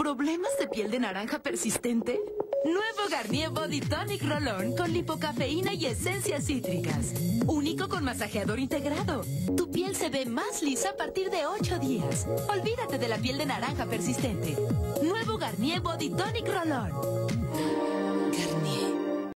¿Problemas de piel de naranja persistente? Nuevo Garnier Body Tonic Rolón con lipocafeína y esencias cítricas. Único con masajeador integrado. Tu piel se ve más lisa a partir de 8 días. Olvídate de la piel de naranja persistente. Nuevo Garnier Body Tonic Rolón.